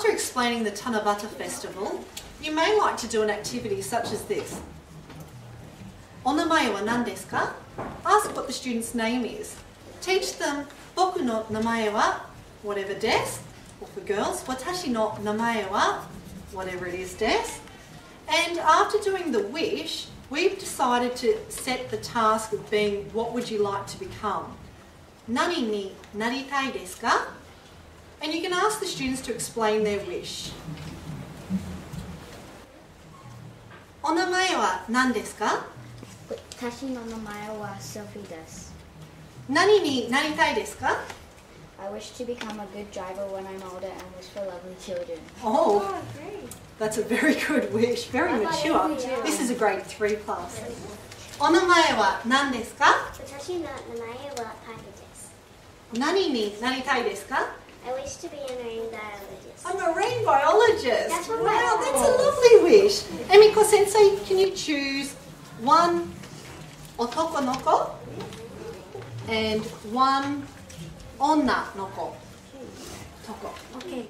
After explaining the Tanabata festival, you may like to do an activity such as this. Onamae wa nan desu ka? Ask what the student's name is. Teach them boku no namae wa whatever desu, or for girls, watashi no namae wa whatever it is desu. And after doing the wish, we've decided to set the task of being what would you like to become? Nani ni naritai desu ka? And you can ask the students to explain their wish. お名前は何ですか私の名前は Sophie です。何になりたいですか I wish to become a good driver when I'm older and wish for lovely children. Oh, great. that's a very good wish. Very mature. This is a grade three class. お名前は何ですか私の名前はパケです。何になりたいですか I wish to be a marine biologist. A marine biologist. That's what wow, my- that's a lovely wish. Emiko sensei, can you choose one otoko noko and one onna noko? Toko. Okay.